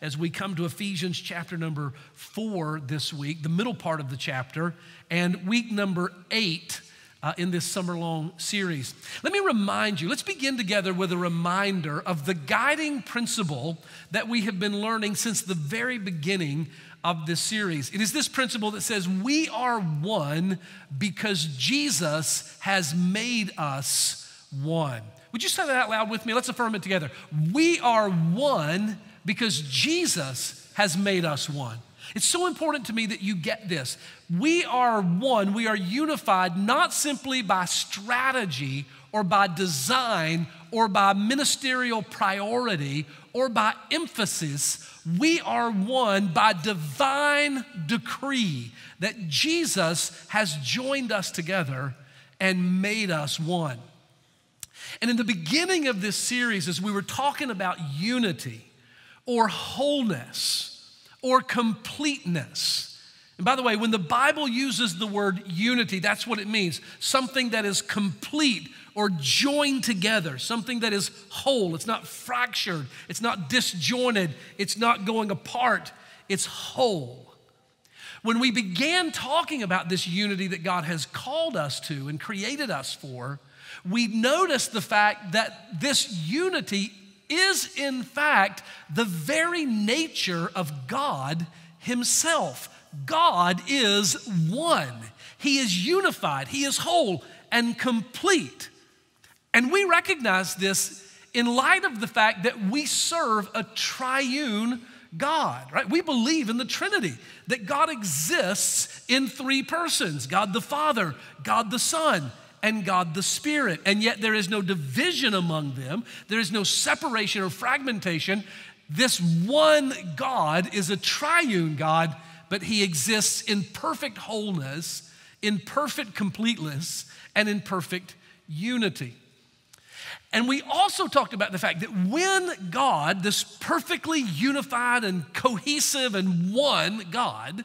as we come to Ephesians chapter number four this week, the middle part of the chapter, and week number eight uh, in this summer long series. Let me remind you, let's begin together with a reminder of the guiding principle that we have been learning since the very beginning of this series. It is this principle that says we are one because Jesus has made us one. Would you say that out loud with me? Let's affirm it together. We are one because Jesus has made us one. It's so important to me that you get this. We are one, we are unified not simply by strategy or by design or by ministerial priority or by emphasis. We are one by divine decree that Jesus has joined us together and made us one. And in the beginning of this series, as we were talking about unity or wholeness or completeness, and by the way, when the Bible uses the word unity, that's what it means. Something that is complete or joined together, something that is whole. It's not fractured, it's not disjointed, it's not going apart, it's whole. When we began talking about this unity that God has called us to and created us for, we noticed the fact that this unity is, in fact, the very nature of God Himself. God is one, He is unified, He is whole and complete. And we recognize this in light of the fact that we serve a triune God, right? We believe in the Trinity, that God exists in three persons God the Father, God the Son, and God the Spirit. And yet there is no division among them, there is no separation or fragmentation. This one God is a triune God, but he exists in perfect wholeness, in perfect completeness, and in perfect unity. And we also talked about the fact that when God, this perfectly unified and cohesive and one God,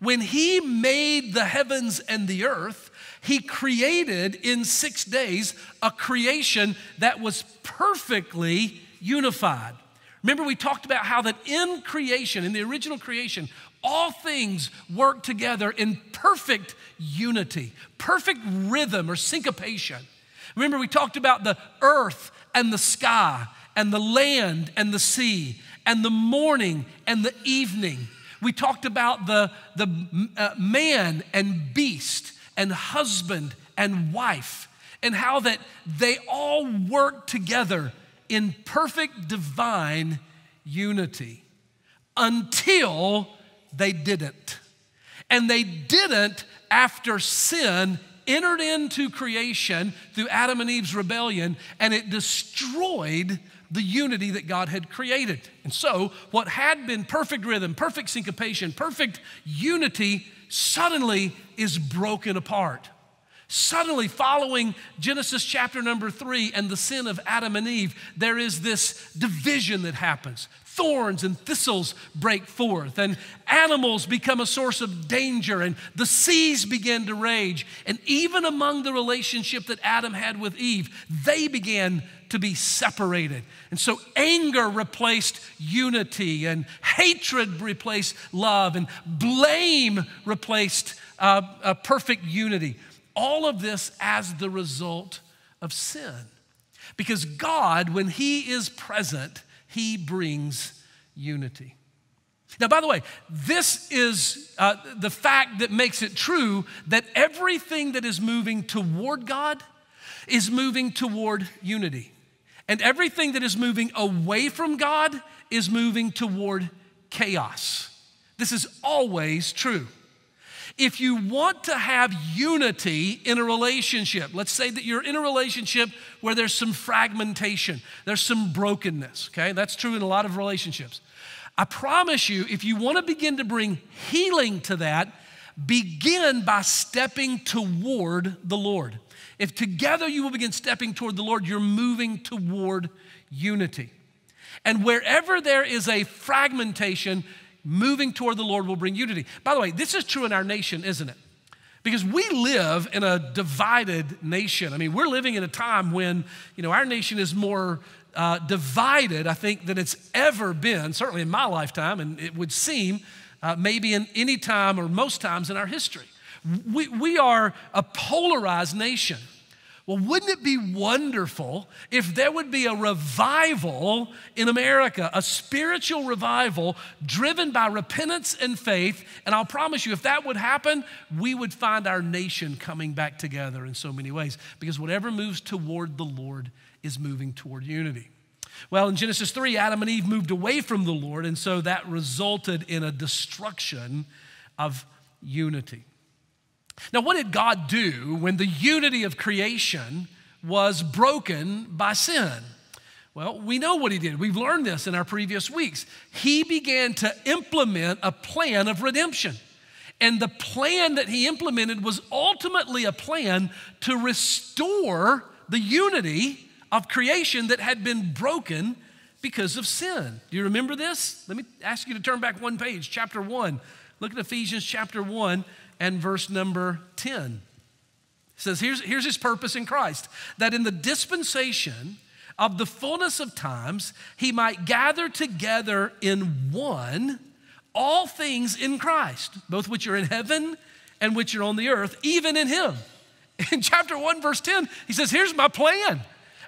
when He made the heavens and the earth, He created in six days a creation that was perfectly unified. Remember, we talked about how that in creation, in the original creation, all things work together in perfect unity, perfect rhythm or syncopation. Remember, we talked about the earth and the sky, and the land and the sea, and the morning and the evening we talked about the, the uh, man and beast and husband and wife and how that they all work together in perfect divine unity until they didn't. And they didn't after sin entered into creation through Adam and Eve's rebellion and it destroyed the unity that God had created. And so, what had been perfect rhythm, perfect syncopation, perfect unity suddenly is broken apart. Suddenly, following Genesis chapter number three and the sin of Adam and Eve, there is this division that happens thorns and thistles break forth, and animals become a source of danger, and the seas begin to rage. And even among the relationship that Adam had with Eve, they began to be separated. And so anger replaced unity, and hatred replaced love, and blame replaced uh, a perfect unity. All of this as the result of sin. Because God, when He is present, he brings unity. Now, by the way, this is uh, the fact that makes it true that everything that is moving toward God is moving toward unity. And everything that is moving away from God is moving toward chaos. This is always true. If you want to have unity in a relationship, let's say that you're in a relationship where there's some fragmentation, there's some brokenness, okay? That's true in a lot of relationships. I promise you, if you want to begin to bring healing to that, begin by stepping toward the Lord. If together you will begin stepping toward the Lord, you're moving toward unity. And wherever there is a fragmentation, moving toward the Lord will bring unity. By the way, this is true in our nation, isn't it? Because we live in a divided nation. I mean, we're living in a time when, you know, our nation is more uh, divided, I think, than it's ever been, certainly in my lifetime, and it would seem uh, maybe in any time or most times in our history. We, we are a polarized nation. Well, wouldn't it be wonderful if there would be a revival in America, a spiritual revival driven by repentance and faith? And I'll promise you, if that would happen, we would find our nation coming back together in so many ways. Because whatever moves toward the Lord is moving toward unity. Well, in Genesis 3, Adam and Eve moved away from the Lord, and so that resulted in a destruction of unity. Now, what did God do when the unity of creation was broken by sin? Well, we know what he did. We've learned this in our previous weeks. He began to implement a plan of redemption. And the plan that he implemented was ultimately a plan to restore the unity of creation that had been broken because of sin. Do you remember this? Let me ask you to turn back one page, chapter 1. Look at Ephesians chapter 1 and verse number 10. It says, here's, here's his purpose in Christ that in the dispensation of the fullness of times, he might gather together in one all things in Christ, both which are in heaven and which are on the earth, even in him. In chapter 1, verse 10, he says, Here's my plan.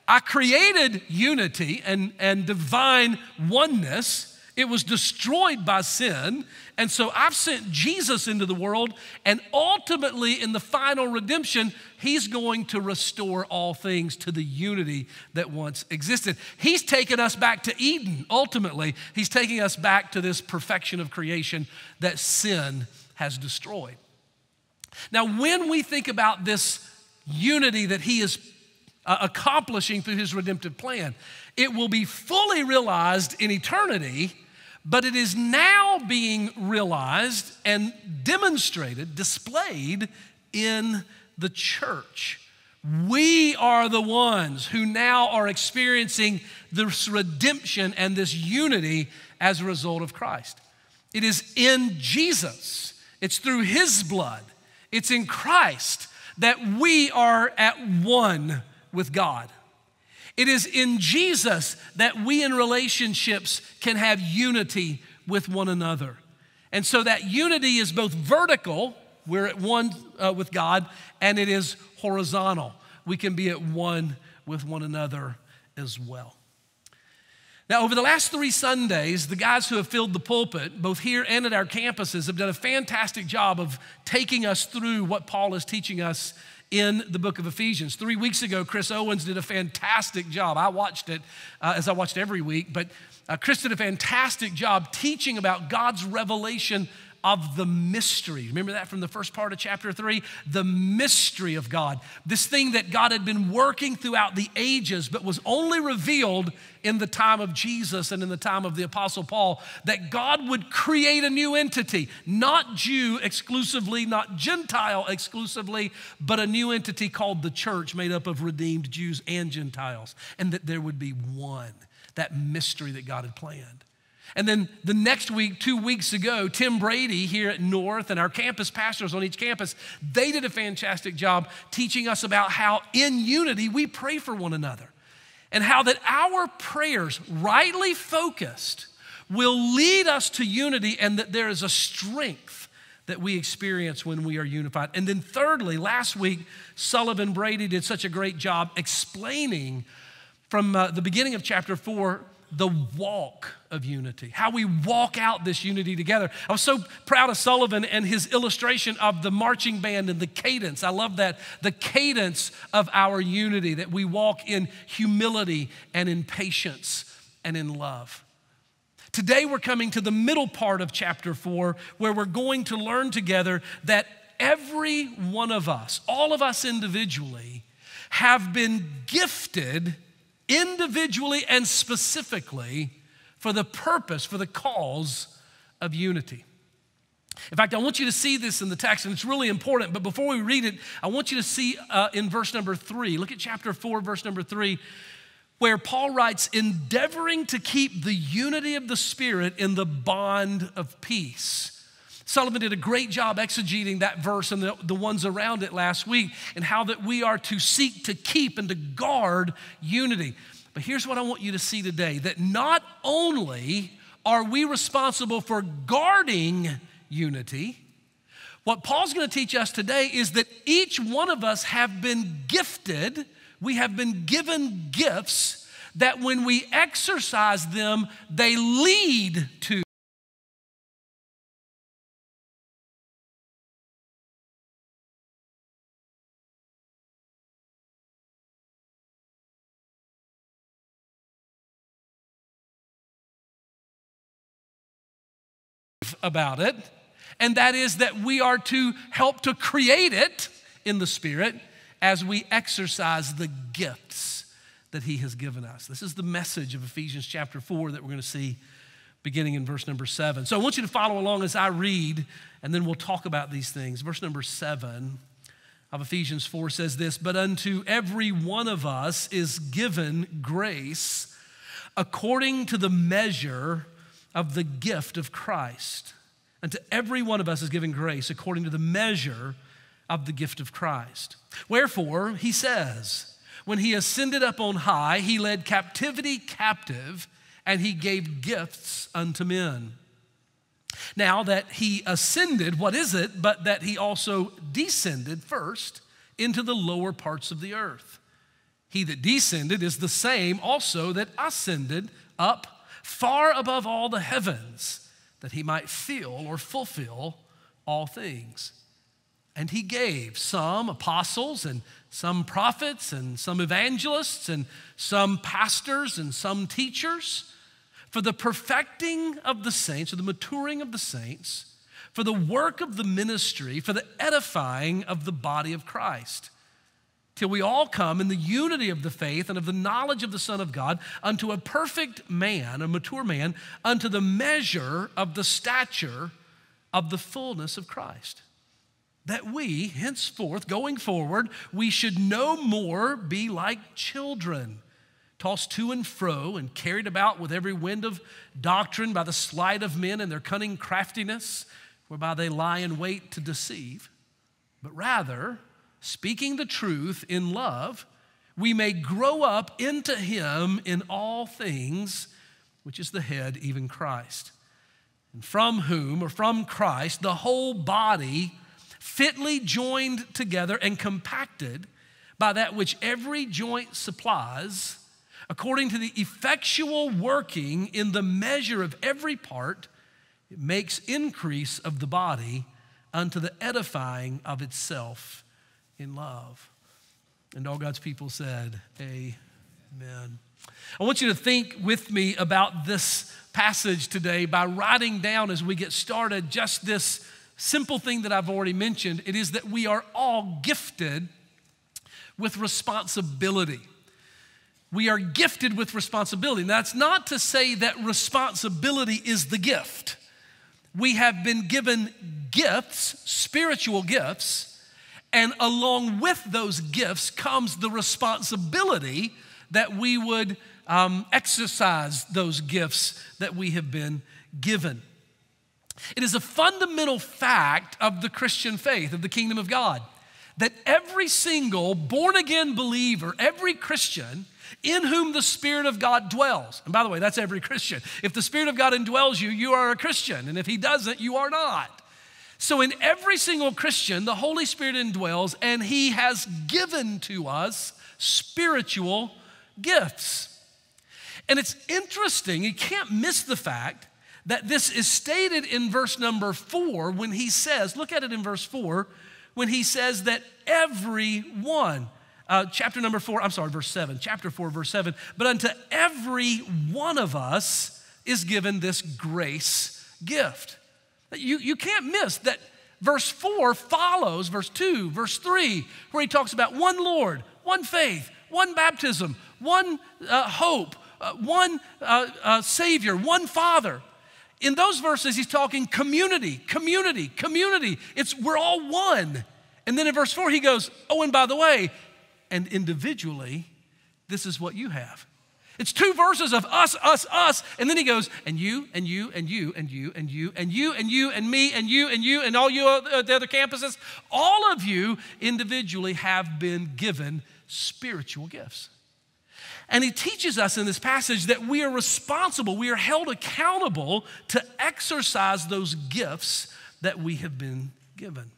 I created unity and, and divine oneness it was destroyed by sin. And so I've sent Jesus into the world, and ultimately, in the final redemption, He's going to restore all things to the unity that once existed. He's taken us back to Eden, ultimately. He's taking us back to this perfection of creation that sin has destroyed. Now, when we think about this unity that He is uh, accomplishing through His redemptive plan, it will be fully realized in eternity but it is now being realized and demonstrated, displayed in the church. We are the ones who now are experiencing this redemption and this unity as a result of Christ. It is in Jesus, it's through His blood, it's in Christ that we are at one with God. It is in Jesus that we in relationships can have unity with one another. And so that unity is both vertical, we're at one uh, with God, and it is horizontal. We can be at one with one another as well. Now, over the last three Sundays, the guys who have filled the pulpit, both here and at our campuses, have done a fantastic job of taking us through what Paul is teaching us in the book of Ephesians. Three weeks ago, Chris Owens did a fantastic job. I watched it uh, as I watched every week, but uh, Chris did a fantastic job teaching about God's revelation of the mystery. Remember that from the first part of chapter three? The mystery of God. This thing that God had been working throughout the ages, but was only revealed in the time of Jesus and in the time of the Apostle Paul, that God would create a new entity, not Jew exclusively, not Gentile exclusively, but a new entity called the church, made up of redeemed Jews and Gentiles, and that there would be one, that mystery that God had planned. And then the next week, two weeks ago, Tim Brady here at North and our campus pastors on each campus, they did a fantastic job teaching us about how in unity we pray for one another and how that our prayers, rightly focused, will lead us to unity and that there is a strength that we experience when we are unified. And then, thirdly, last week, Sullivan Brady did such a great job explaining from uh, the beginning of chapter four the walk of unity, how we walk out this unity together. I was so proud of Sullivan and his illustration of the marching band and the cadence. I love that. The cadence of our unity, that we walk in humility and in patience and in love. Today, we're coming to the middle part of chapter four, where we're going to learn together that every one of us, all of us individually, have been gifted individually and specifically for the purpose, for the cause of unity. In fact, I want you to see this in the text, and it's really important. But before we read it, I want you to see uh, in verse number three, look at chapter four, verse number three, where Paul writes, endeavoring to keep the unity of the Spirit in the bond of peace. Sullivan did a great job exegeting that verse and the, the ones around it last week, and how that we are to seek to keep and to guard unity. But here's what I want you to see today that not only are we responsible for guarding unity, what Paul's going to teach us today is that each one of us have been gifted, we have been given gifts that when we exercise them, they lead to. About it and that is that we are to help to create it in the Spirit as we exercise the gifts that He has given us. This is the message of Ephesians chapter 4 that we're going to see beginning in verse number 7. So I want you to follow along as I read, and then we'll talk about these things. Verse number 7 of Ephesians 4 says this But unto every one of us is given grace according to the measure of the gift of Christ. And to every one of us is given grace according to the measure of the gift of Christ. Wherefore, he says, when he ascended up on high, he led captivity captive and he gave gifts unto men. Now that he ascended, what is it but that he also descended first into the lower parts of the earth? He that descended is the same also that ascended up far above all the heavens that he might fill or fulfill all things. And he gave some apostles and some prophets and some evangelists and some pastors and some teachers for the perfecting of the saints, or the maturing of the saints, for the work of the ministry, for the edifying of the body of Christ till we all come in the unity of the faith and of the knowledge of the Son of God unto a perfect man, a mature man, unto the measure of the stature of the fullness of Christ. That we, henceforth, going forward, we should no more be like children, tossed to and fro and carried about with every wind of doctrine by the sleight of men and their cunning craftiness, whereby they lie in wait to deceive, but rather, speaking the truth in love, we may grow up into Him in all things, which is the head, even Christ. And from whom, or from Christ, the whole body, fitly joined together and compacted by that which every joint supplies, according to the effectual working in the measure of every part, it makes increase of the body unto the edifying of itself in love. And all God's people said, Amen. I want you to think with me about this passage today by writing down as we get started just this simple thing that I've already mentioned. It is that we are all gifted with responsibility. We are gifted with responsibility. Now, that's not to say that responsibility is the gift. We have been given gifts, spiritual gifts, and along with those gifts comes the responsibility that we would um, exercise those gifts that we have been given. It is a fundamental fact of the Christian faith, of the kingdom of God, that every single born again believer, every Christian, in whom the Spirit of God dwells. And by the way, that's every Christian. If the Spirit of God indwells you, you are a Christian. And if He doesn't, you are not. So, in every single Christian, the Holy Spirit indwells, and He has given to us spiritual gifts. And it's interesting, you can't miss the fact that this is stated in verse number four when He says, look at it in verse four, when He says that everyone, uh, chapter number four, I'm sorry, verse seven, chapter four, verse seven, but unto every one of us is given this grace gift. You, you can't miss that verse 4 follows verse 2, verse 3, where he talks about one Lord, one faith, one baptism, one uh, hope, uh, one uh, uh Savior, one Father. In those verses, he's talking community, community, community. It's we're all one. And then in verse 4, he goes, Oh, and by the way, and individually, this is what you have. It's two verses of us, us, us. And then he goes, and you, and you, and you, and you, and you, and you, and you, and me, and you, and you, and all you, uh, the other campuses. All of you individually have been given spiritual gifts. And he teaches us in this passage that we are responsible, we are held accountable to exercise those gifts that we have been given.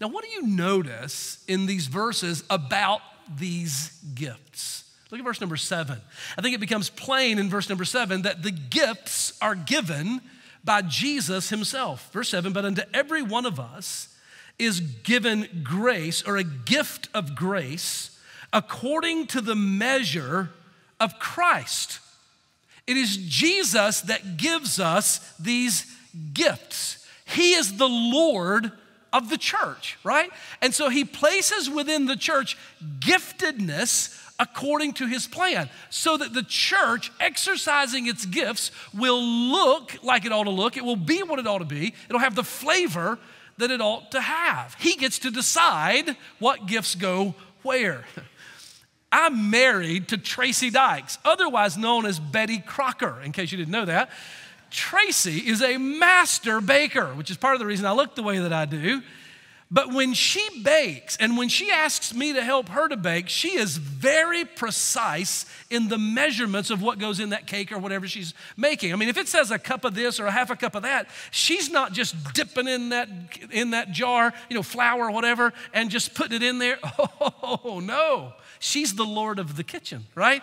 Now, what do you notice in these verses about these gifts? Look at verse number seven. I think it becomes plain in verse number seven that the gifts are given by Jesus himself. Verse seven, but unto every one of us is given grace or a gift of grace according to the measure of Christ. It is Jesus that gives us these gifts. He is the Lord of the church, right? And so he places within the church giftedness according to his plan so that the church exercising its gifts will look like it ought to look. It will be what it ought to be. It'll have the flavor that it ought to have. He gets to decide what gifts go where. I'm married to Tracy Dykes, otherwise known as Betty Crocker, in case you didn't know that. Tracy is a master baker, which is part of the reason I look the way that I do. But when she bakes and when she asks me to help her to bake, she is very precise in the measurements of what goes in that cake or whatever she's making. I mean, if it says a cup of this or a half a cup of that, she's not just dipping in that in that jar, you know, flour or whatever, and just putting it in there. Oh no. She's the Lord of the kitchen, right?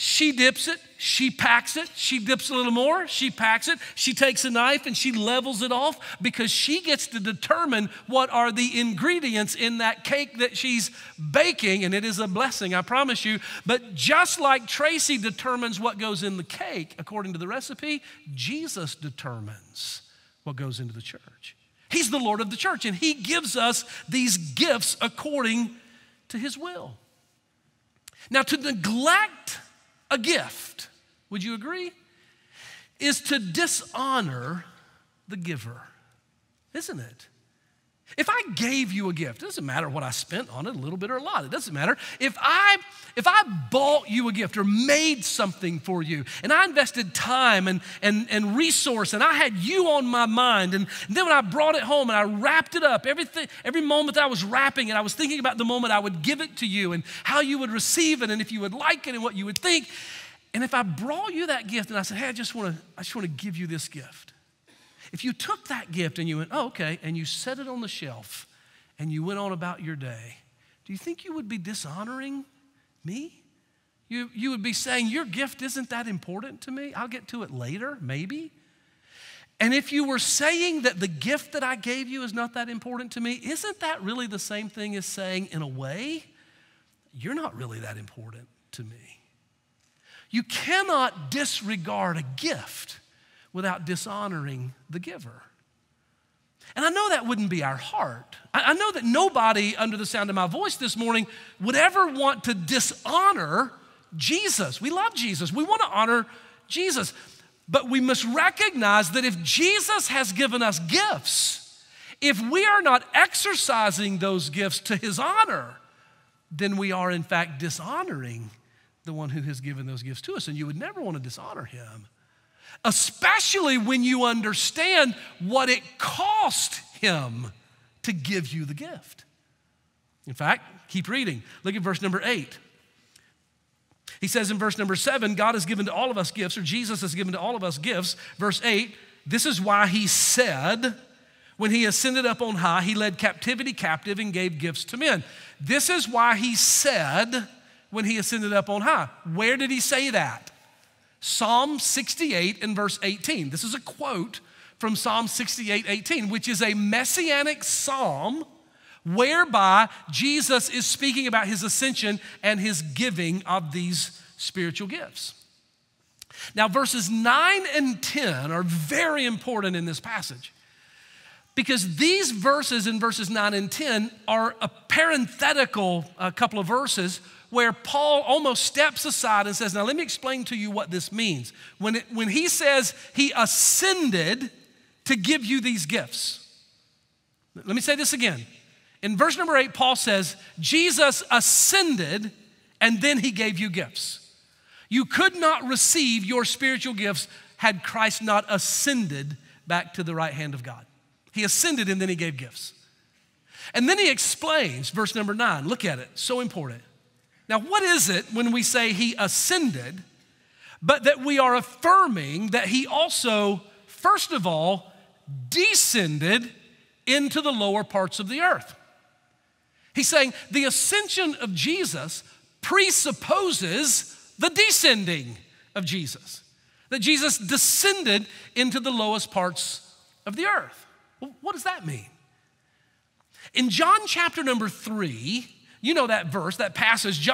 She dips it, she packs it, she dips a little more, she packs it, she takes a knife and she levels it off because she gets to determine what are the ingredients in that cake that she's baking, and it is a blessing, I promise you. But just like Tracy determines what goes in the cake according to the recipe, Jesus determines what goes into the church. He's the Lord of the church, and He gives us these gifts according to His will. Now, to neglect a gift, would you agree? Is to dishonor the giver, isn't it? If I gave you a gift, it doesn't matter what I spent on it, a little bit or a lot, it doesn't matter. If I if I bought you a gift or made something for you, and I invested time and, and, and resource, and I had you on my mind, and then when I brought it home and I wrapped it up, everything, every moment I was wrapping it, I was thinking about the moment I would give it to you and how you would receive it and if you would like it and what you would think. And if I brought you that gift and I said, hey, I just want to, I just want to give you this gift if you took that gift and you went, oh, okay, and you set it on the shelf and you went on about your day, do you think you would be dishonoring me? You, you would be saying, Your gift isn't that important to me. I'll get to it later, maybe. And if you were saying that the gift that I gave you is not that important to me, isn't that really the same thing as saying, in a way, you're not really that important to me? You cannot disregard a gift without dishonoring the giver. And I know that wouldn't be our heart. I know that nobody under the sound of my voice this morning would ever want to dishonor Jesus. We love Jesus, we want to honor Jesus. But we must recognize that if Jesus has given us gifts, if we are not exercising those gifts to his honor, then we are in fact dishonoring the one who has given those gifts to us. And you would never want to dishonor him especially when you understand what it cost him to give you the gift. In fact, keep reading. Look at verse number eight. He says in verse number seven, God has given to all of us gifts, or Jesus has given to all of us gifts. Verse eight, this is why he said, when he ascended up on high, he led captivity captive and gave gifts to men. This is why he said, when he ascended up on high. Where did he say that? Psalm 68 and verse 18. This is a quote from Psalm 68 18, which is a messianic psalm whereby Jesus is speaking about his ascension and his giving of these spiritual gifts. Now, verses 9 and 10 are very important in this passage because these verses in verses 9 and 10 are a parenthetical a couple of verses where Paul almost steps aside and says, Now, let me explain to you what this means. When, it, when he says he ascended to give you these gifts, let me say this again. In verse number eight, Paul says, Jesus ascended and then he gave you gifts. You could not receive your spiritual gifts had Christ not ascended back to the right hand of God. He ascended and then he gave gifts. And then he explains, verse number nine, look at it, so important. Now, what is it when we say he ascended, but that we are affirming that he also, first of all, descended into the lower parts of the earth? He's saying the ascension of Jesus presupposes the descending of Jesus, that Jesus descended into the lowest parts of the earth. What does that mean? In John chapter number three, you know that verse, that passage.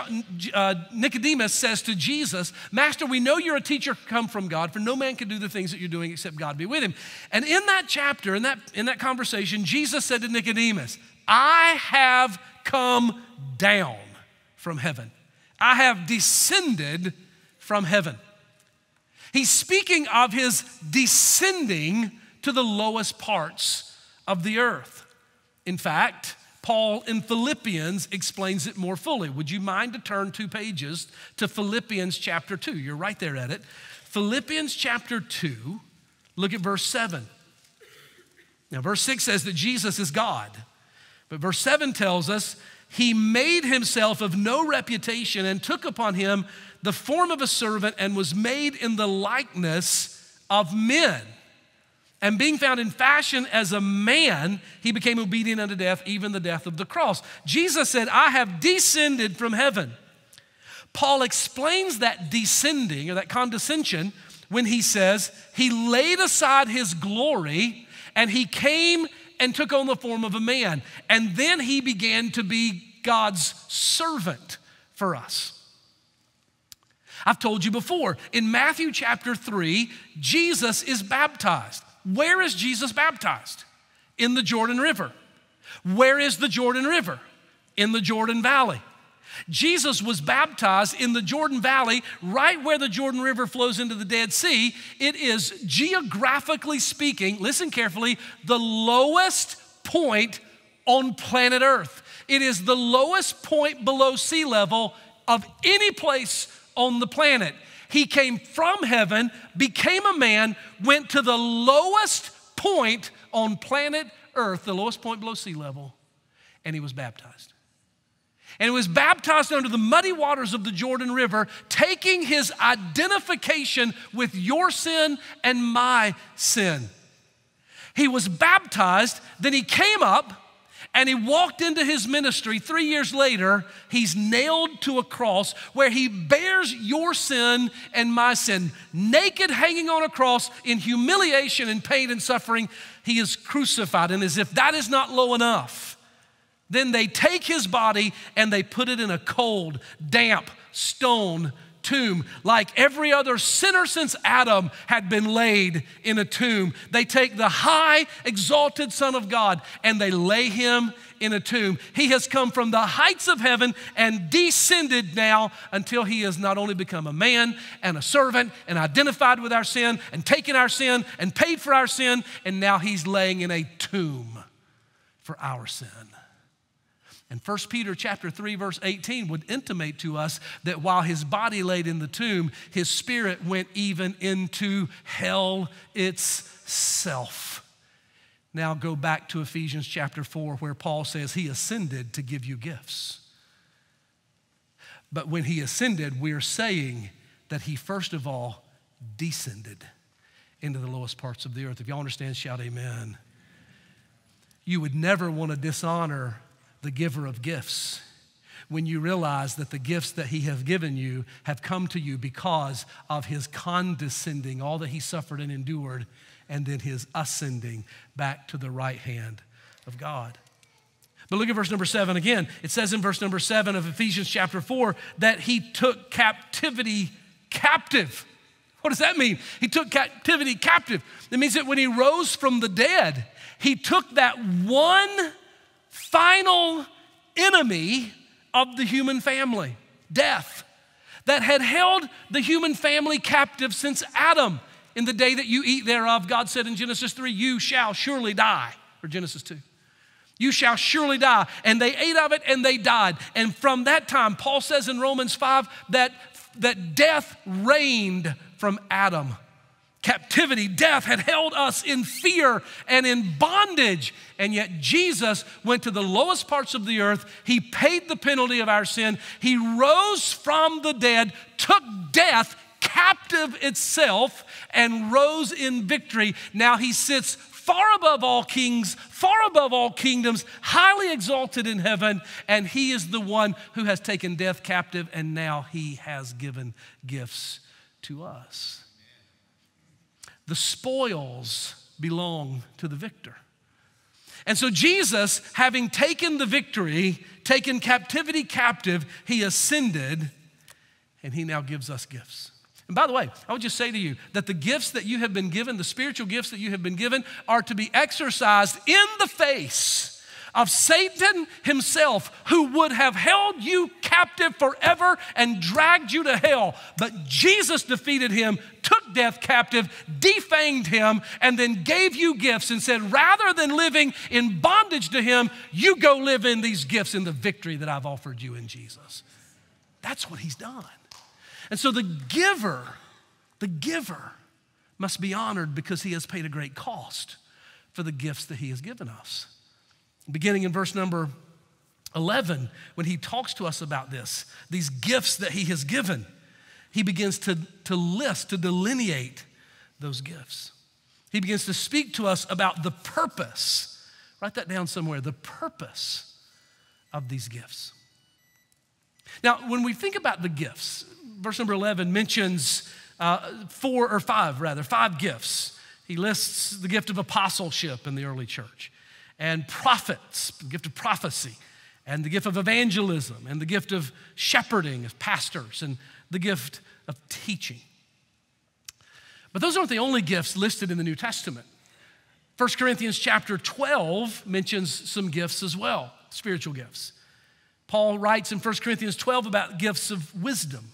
Uh, Nicodemus says to Jesus, Master, we know you're a teacher come from God, for no man can do the things that you're doing except God be with him. And in that chapter, in that, in that conversation, Jesus said to Nicodemus, I have come down from heaven, I have descended from heaven. He's speaking of his descending to the lowest parts of the earth. In fact, Paul in Philippians explains it more fully. Would you mind to turn two pages to Philippians chapter 2? You're right there at it. Philippians chapter 2, look at verse 7. Now, verse 6 says that Jesus is God, but verse 7 tells us he made himself of no reputation and took upon him the form of a servant and was made in the likeness of men. And being found in fashion as a man, he became obedient unto death, even the death of the cross. Jesus said, I have descended from heaven. Paul explains that descending or that condescension when he says, He laid aside his glory and he came and took on the form of a man. And then he began to be God's servant for us. I've told you before, in Matthew chapter 3, Jesus is baptized. Where is Jesus baptized? In the Jordan River. Where is the Jordan River? In the Jordan Valley. Jesus was baptized in the Jordan Valley, right where the Jordan River flows into the Dead Sea. It is geographically speaking, listen carefully, the lowest point on planet Earth. It is the lowest point below sea level of any place on the planet. He came from heaven, became a man, went to the lowest point on planet Earth, the lowest point below sea level, and he was baptized. And he was baptized under the muddy waters of the Jordan River, taking his identification with your sin and my sin. He was baptized, then he came up and he walked into his ministry. Three years later, he's nailed to a cross where he bears your sin and my sin. Naked, hanging on a cross in humiliation and pain and suffering, he is crucified. And as if that is not low enough, then they take his body and they put it in a cold, damp stone tomb, like every other sinner since Adam had been laid in a tomb. They take the high, exalted Son of God and they lay him in a tomb. He has come from the heights of heaven and descended now until he has not only become a man and a servant and identified with our sin and taken our sin and paid for our sin, and now he's laying in a tomb for our sin. And 1 Peter chapter 3 verse 18 would intimate to us that while his body laid in the tomb, his spirit went even into hell itself. Now go back to Ephesians chapter 4 where Paul says he ascended to give you gifts. But when he ascended, we're saying that he first of all descended into the lowest parts of the earth. If y'all understand, shout amen. You would never want to dishonor the giver of gifts when you realize that the gifts that he has given you have come to you because of his condescending, all that he suffered and endured, and then his ascending back to the right hand of God. But look at verse number seven again. It says in verse number seven of Ephesians chapter four that he took captivity captive. What does that mean? He took captivity captive. It means that when he rose from the dead, he took that one final enemy of the human family death that had held the human family captive since Adam. In the day that you eat thereof, God said in Genesis 3, You shall surely die, or Genesis 2. You shall surely die. And they ate of it and they died. And from that time, Paul says in Romans 5 that that death reigned from Adam. Captivity, death had held us in fear and in bondage. And yet Jesus went to the lowest parts of the earth. He paid the penalty of our sin. He rose from the dead, took death captive itself, and rose in victory. Now he sits far above all kings, far above all kingdoms, highly exalted in heaven, and he is the one who has taken death captive, and now he has given gifts to us. The spoils belong to the victor. And so, Jesus, having taken the victory, taken captivity captive, he ascended, and he now gives us gifts. And by the way, I would just say to you that the gifts that you have been given, the spiritual gifts that you have been given, are to be exercised in the face of Satan himself, who would have held you captive forever and dragged you to hell. But Jesus defeated him, took death captive, defanged him, and then gave you gifts and said, rather than living in bondage to him, you go live in these gifts in the victory that I've offered you in Jesus. That's what he's done. And so the giver, the giver, must be honored because he has paid a great cost for the gifts that he has given us. Beginning in verse number 11, when he talks to us about this, these gifts that he has given, he begins to, to list, to delineate those gifts. He begins to speak to us about the purpose. Write that down somewhere the purpose of these gifts. Now, when we think about the gifts, verse number 11 mentions uh, four or five, rather, five gifts. He lists the gift of apostleship in the early church, and prophets, the gift of prophecy, and the gift of evangelism, and the gift of shepherding as pastors, and the gift of teaching. But those aren't the only gifts listed in the New Testament. 1 Corinthians chapter 12 mentions some gifts as well, spiritual gifts. Paul writes in 1 Corinthians 12 about gifts of wisdom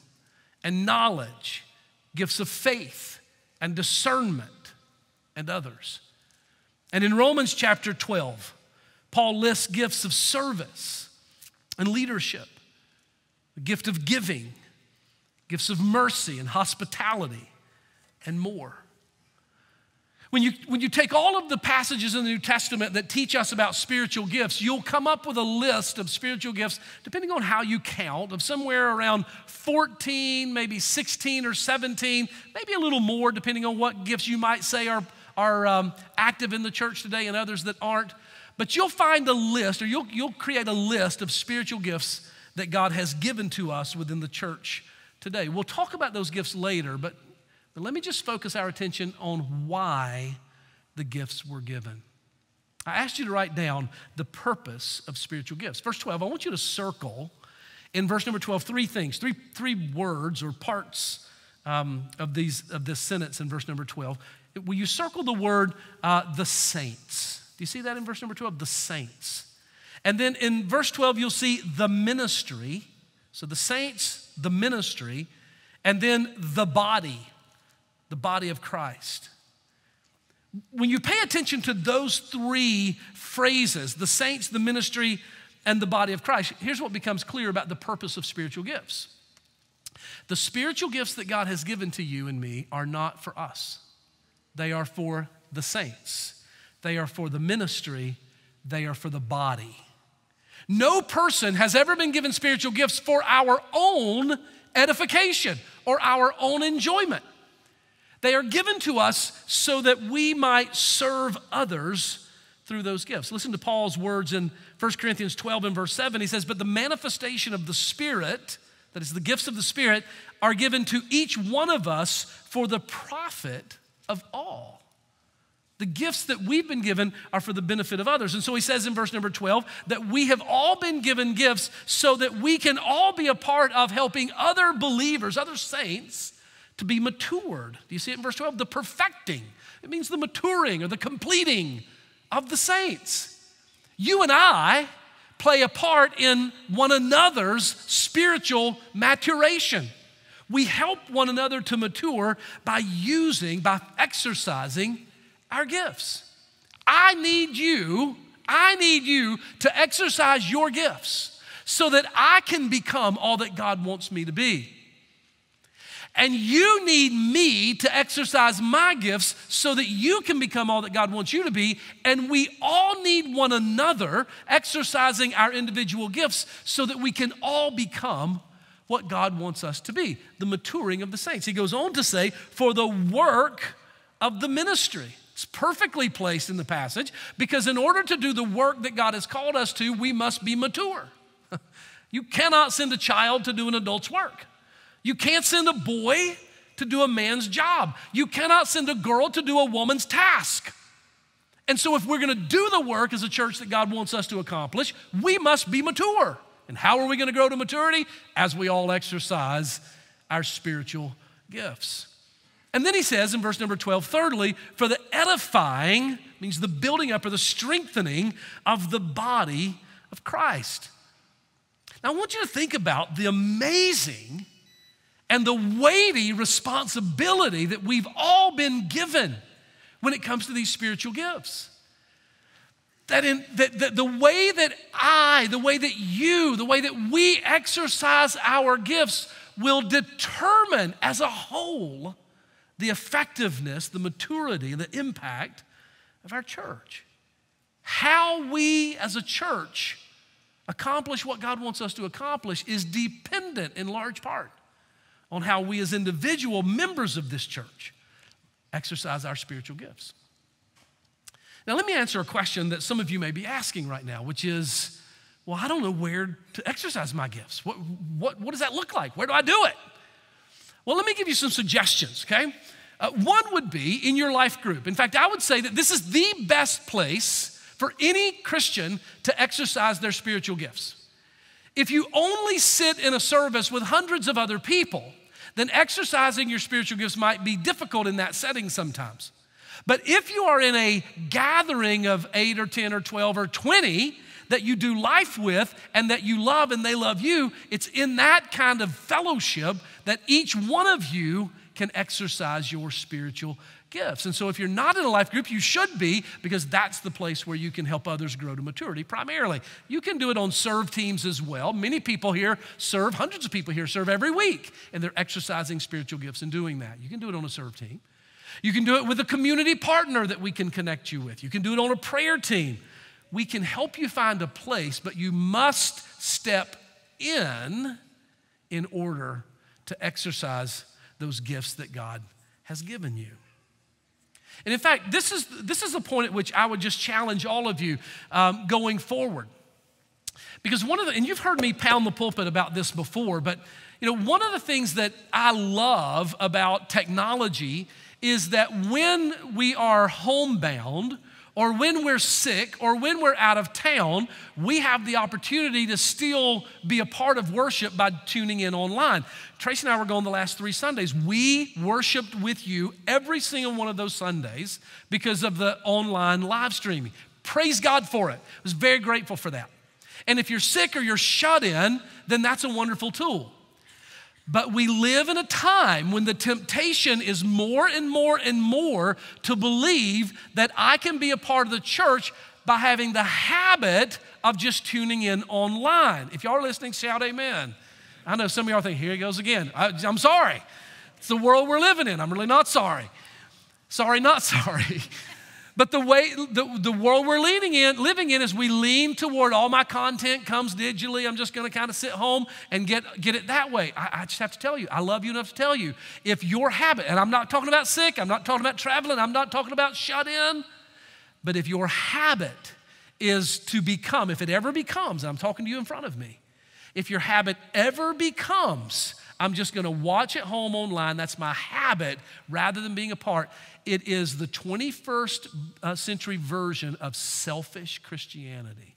and knowledge, gifts of faith and discernment, and others. And in Romans chapter 12, Paul lists gifts of service and leadership, the gift of giving, gifts of mercy and hospitality, and more. When you, when you take all of the passages in the New Testament that teach us about spiritual gifts, you'll come up with a list of spiritual gifts, depending on how you count, of somewhere around 14, maybe 16 or 17, maybe a little more, depending on what gifts you might say are, are um, active in the church today and others that aren't. But you'll find a list, or you'll, you'll create a list of spiritual gifts that God has given to us within the church today. We'll talk about those gifts later, but but let me just focus our attention on why the gifts were given. I asked you to write down the purpose of spiritual gifts. Verse 12, I want you to circle in verse number 12 three things, three, three words or parts um, of, these, of this sentence in verse number 12. Will you circle the word uh, the saints? Do you see that in verse number 12? The saints. And then in verse 12, you'll see the ministry. So the saints, the ministry, and then the body the body of Christ. When you pay attention to those three phrases, the saints, the ministry, and the body of Christ, here's what becomes clear about the purpose of spiritual gifts. The spiritual gifts that God has given to you and me are not for us, they are for the saints, they are for the ministry, they are for the body. No person has ever been given spiritual gifts for our own edification or our own enjoyment. They are given to us so that we might serve others through those gifts. Listen to Paul's words in 1 Corinthians 12 and verse 7. He says, But the manifestation of the Spirit, that is, the gifts of the Spirit, are given to each one of us for the profit of all. The gifts that we've been given are for the benefit of others. And so he says in verse number 12 that we have all been given gifts so that we can all be a part of helping other believers, other saints, to be matured. Do you see it in verse 12? The perfecting. It means the maturing or the completing of the saints. You and I play a part in one another's spiritual maturation. We help one another to mature by using, by exercising our gifts. I need you, I need you to exercise your gifts so that I can become all that God wants me to be. And you need me to exercise my gifts so that you can become all that God wants you to be. And we all need one another exercising our individual gifts so that we can all become what God wants us to be the maturing of the saints. He goes on to say, for the work of the ministry. It's perfectly placed in the passage because in order to do the work that God has called us to, we must be mature. you cannot send a child to do an adult's work. You can't send a boy to do a man's job. You cannot send a girl to do a woman's task. And so, if we're going to do the work as a church that God wants us to accomplish, we must be mature. And how are we going to grow to maturity? As we all exercise our spiritual gifts. And then he says in verse number 12, thirdly, for the edifying, means the building up or the strengthening of the body of Christ. Now, I want you to think about the amazing and the weighty responsibility that we've all been given when it comes to these spiritual gifts. That, in, that, that the way that I, the way that you, the way that we exercise our gifts will determine as a whole the effectiveness, the maturity, the impact of our church. How we as a church accomplish what God wants us to accomplish is dependent in large part on how we, as individual members of this church, exercise our spiritual gifts. Now, let me answer a question that some of you may be asking right now, which is well, I don't know where to exercise my gifts. What, what, what does that look like? Where do I do it? Well, let me give you some suggestions, okay? Uh, one would be in your life group. In fact, I would say that this is the best place for any Christian to exercise their spiritual gifts. If you only sit in a service with hundreds of other people, then exercising your spiritual gifts might be difficult in that setting sometimes. But if you are in a gathering of eight or 10 or 12 or 20 that you do life with and that you love and they love you, it's in that kind of fellowship that each one of you can exercise your spiritual gifts. And so, if you're not in a life group, you should be because that's the place where you can help others grow to maturity primarily. You can do it on serve teams as well. Many people here serve, hundreds of people here serve every week, and they're exercising spiritual gifts and doing that. You can do it on a serve team. You can do it with a community partner that we can connect you with. You can do it on a prayer team. We can help you find a place, but you must step in in order to exercise those gifts that God has given you. And in fact, this is, this is the point at which I would just challenge all of you um, going forward. Because one of the, and you've heard me pound the pulpit about this before, but you know, one of the things that I love about technology is that when we are homebound, or when we're sick or when we're out of town, we have the opportunity to still be a part of worship by tuning in online. Tracy and I were going the last three Sundays. We worshiped with you every single one of those Sundays because of the online live streaming. Praise God for it. I was very grateful for that. And if you're sick or you're shut in, then that's a wonderful tool. But we live in a time when the temptation is more and more and more to believe that I can be a part of the church by having the habit of just tuning in online. If y'all are listening, shout amen. I know some of y'all think, here he goes again. I, I'm sorry. It's the world we're living in. I'm really not sorry. Sorry, not sorry. But the way the, the world we're leaning in, living in is we lean toward all my content comes digitally. I'm just gonna kind of sit home and get, get it that way. I, I, just have to tell you, I love you enough to tell you, if your habit, and I'm not talking about sick, I'm not talking about traveling, I'm not talking about shut in, but if your habit is to become, if it ever becomes, I'm talking to you in front of me, if your habit ever becomes, I'm just gonna watch at home online, that's my habit, rather than being a part, it is the 21st uh, century version of selfish Christianity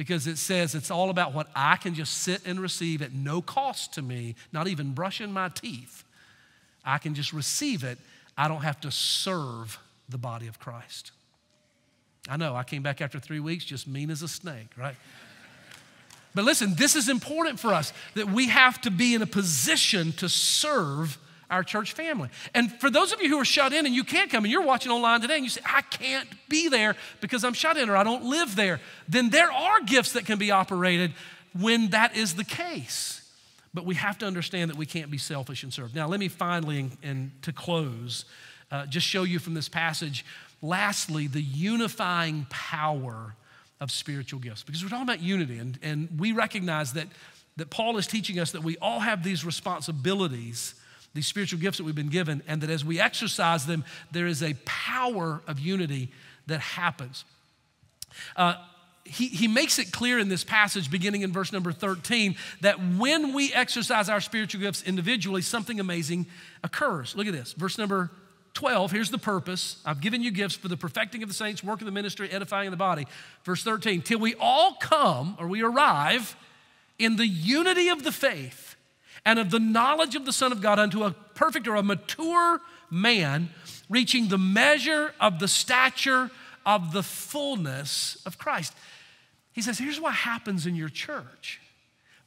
because it says it's all about what I can just sit and receive at no cost to me, not even brushing my teeth. I can just receive it. I don't have to serve the body of Christ. I know, I came back after three weeks just mean as a snake, right? But listen, this is important for us that we have to be in a position to serve our church family. And for those of you who are shut in and you can't come and you're watching online today and you say, I can't be there because I'm shut in or I don't live there, then there are gifts that can be operated when that is the case. But we have to understand that we can't be selfish and serve. Now, let me finally, and, to close, uh, just show you from this passage, lastly, the unifying power of spiritual gifts. Because we're talking about unity, and, and we recognize that, that Paul is teaching us that we all have these responsibilities, these spiritual gifts that we've been given, and that as we exercise them, there is a power of unity that happens. Uh, he, he makes it clear in this passage, beginning in verse number 13, that when we exercise our spiritual gifts individually, something amazing occurs. Look at this. Verse number 12, here's the purpose. I've given you gifts for the perfecting of the saints, work of the ministry, edifying of the body. Verse 13, till we all come or we arrive in the unity of the faith and of the knowledge of the Son of God unto a perfect or a mature man, reaching the measure of the stature of the fullness of Christ. He says, here's what happens in your church.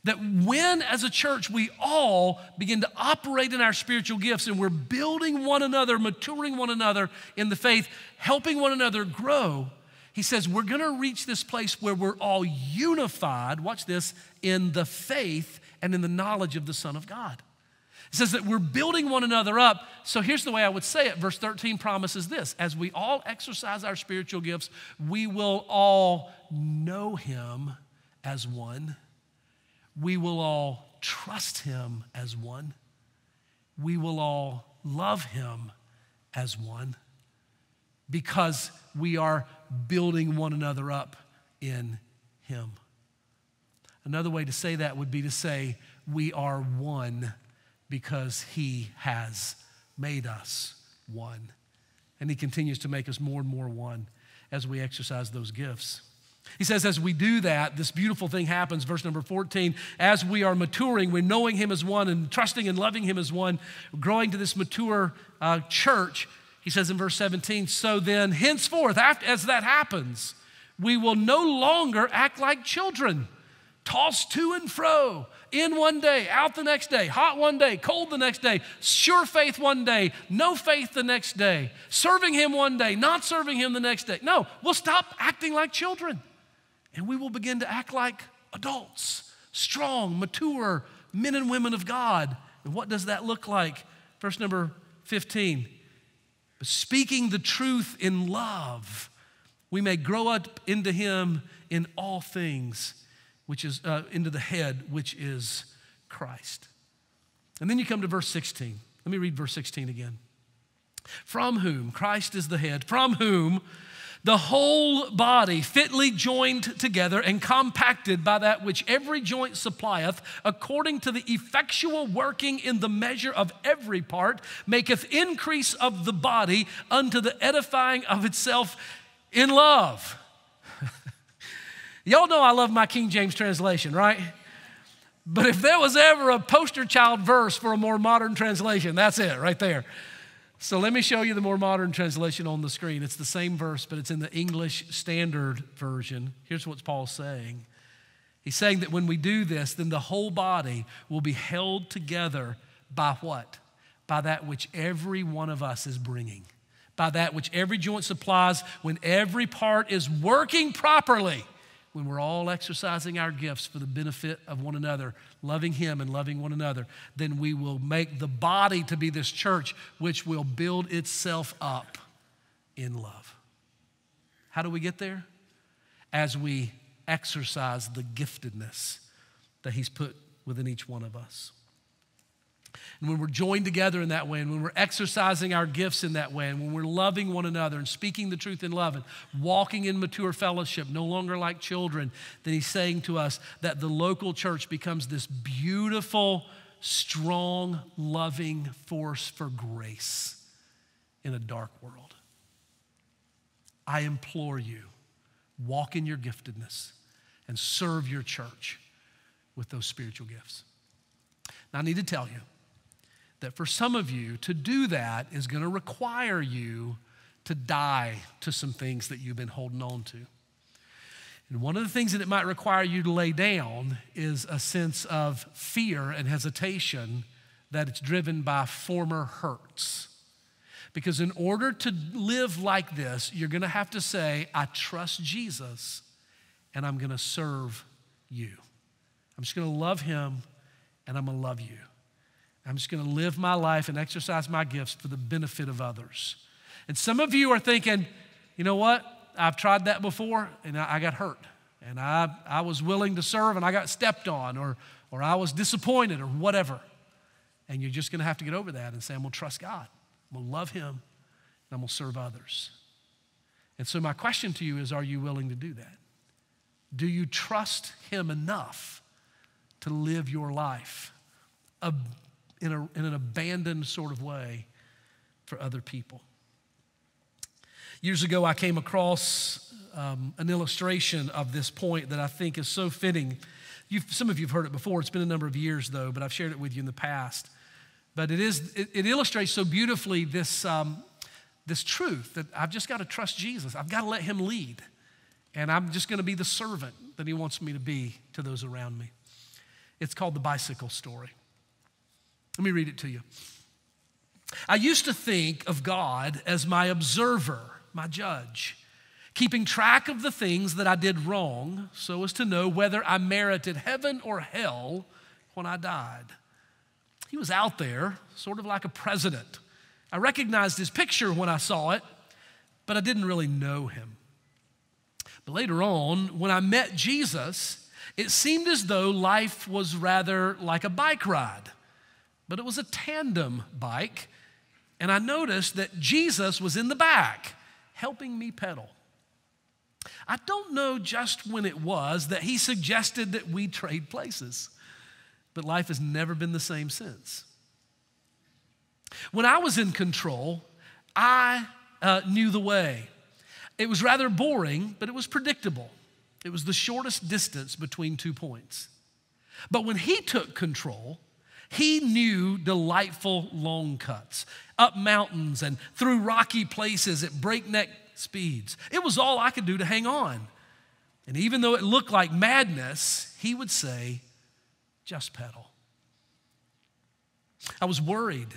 That when, as a church, we all begin to operate in our spiritual gifts and we're building one another, maturing one another in the faith, helping one another grow, he says, we're gonna reach this place where we're all unified, watch this, in the faith and in the knowledge of the Son of God. It says that we're building one another up. So here's the way I would say it. Verse 13 promises this as we all exercise our spiritual gifts, we will all know him as one. We will all trust him as one. We will all love him as one because we are building one another up in him. Another way to say that would be to say, we are one because he has made us one. And he continues to make us more and more one as we exercise those gifts. He says, as we do that, this beautiful thing happens. Verse number 14, as we are maturing, we're knowing Him as one and trusting and loving Him as one, growing to this mature uh, church. He says in verse 17, so then henceforth, after, as that happens, we will no longer act like children, tossed to and fro in one day, out the next day, hot one day, cold the next day, sure faith one day, no faith the next day, serving Him one day, not serving Him the next day. No, we'll stop acting like children and we will begin to act like adults, strong, mature men and women of God. And what does that look like? Verse number 15 speaking the truth in love, we may grow up into Him in all things which is uh, into the head, which is Christ. And then you come to verse 16. Let me read verse 16 again. From whom Christ is the head, from whom the whole body fitly joined together and compacted by that which every joint supplieth, according to the effectual working in the measure of every part, maketh increase of the body unto the edifying of itself in love. Y'all know I love my King James translation, right? But if there was ever a poster child verse for a more modern translation, that's it right there. So let me show you the more modern translation on the screen. It's the same verse, but it's in the English Standard Version. Here's what Paul's saying He's saying that when we do this, then the whole body will be held together by what? By that which every one of us is bringing, by that which every joint supplies, when every part is working properly when we're all exercising our gifts for the benefit of one another, loving Him and loving one another, then we will make the body to be this church which will build itself up in love. How do we get there? As we exercise the giftedness that He's put within each one of us. And when we're joined together in that way, and when we're exercising our gifts in that way, and when we're loving one another and speaking the truth in love and walking in mature fellowship, no longer like children, then he's saying to us that the local church becomes this beautiful, strong, loving force for grace in a dark world. I implore you, walk in your giftedness and serve your church with those spiritual gifts. Now, I need to tell you, that for some of you, to do that is going to require you to die to some things that you've been holding on to. And one of the things that it might require you to lay down is a sense of fear and hesitation that it's driven by former hurts. Because in order to live like this, you're going to have to say, I trust Jesus and I'm going to serve you. I'm just going to love him and I'm going to love you. I'm just going to live my life and exercise my gifts for the benefit of others. And some of you are thinking, you know what? I've tried that before and I, got hurt. And I, I was willing to serve and I got stepped on or, or I was disappointed or whatever. And you're just going to have to get over that and say, I'm going to trust God. I'm going to love Him and I'm going to serve others. And so, my question to you is Are you willing to do that? Do you trust Him enough to live your life in, a, in an abandoned sort of way for other people? Years ago, I came across um, an illustration of this point that I think is so fitting. You've, some of you have heard it before. It's been a number of years, though, but I've shared it with you in the past. But it, is, it, it illustrates so beautifully this, um, this truth that I've just got to trust Jesus. I've got to let Him lead. And I'm just going to be the servant that He wants me to be to those around me. It's called the bicycle story. Let me read it to you. I used to think of God as my observer my judge, keeping track of the things that I did wrong so as to know whether I merited heaven or hell when I died. He was out there, sort of like a president. I recognized his picture when I saw it, but I didn't really know him. But later on, when I met Jesus, it seemed as though life was rather like a bike ride, but it was a tandem bike. And I noticed that Jesus was in the back helping me pedal. I don't know just when it was that he suggested that we trade places, but life has never been the same since. When I was in control, I uh, knew the way. It was rather boring, but it was predictable. It was the shortest distance between two points. But when he took control, he knew delightful long cuts up mountains and through rocky places at breakneck speeds. It was all I could do to hang on. And even though it looked like madness, he would say, just pedal. I was worried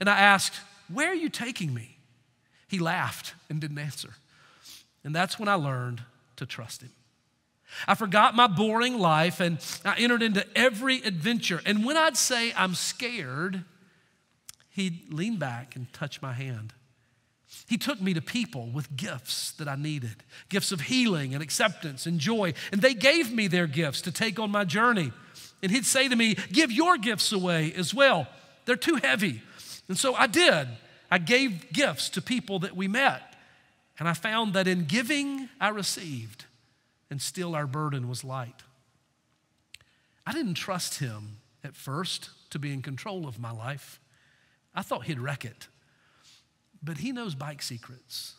and I asked, Where are you taking me? He laughed and didn't answer. And that's when I learned to trust him. I forgot my boring life and I entered into every adventure. And when I'd say I'm scared, he'd lean back and touch my hand. He took me to people with gifts that I needed gifts of healing and acceptance and joy. And they gave me their gifts to take on my journey. And he'd say to me, Give your gifts away as well. They're too heavy. And so I did. I gave gifts to people that we met. And I found that in giving, I received and still our burden was light. I didn't trust him at first to be in control of my life. I thought he'd wreck it. But he knows bike secrets.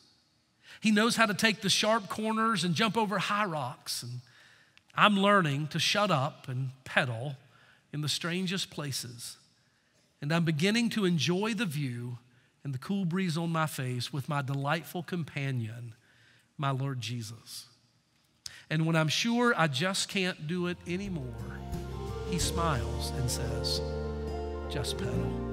He knows how to take the sharp corners and jump over high rocks. And I'm learning to shut up and pedal in the strangest places. And I'm beginning to enjoy the view and the cool breeze on my face with my delightful companion, my Lord Jesus. And when I'm sure I just can't do it anymore, he smiles and says, just pedal.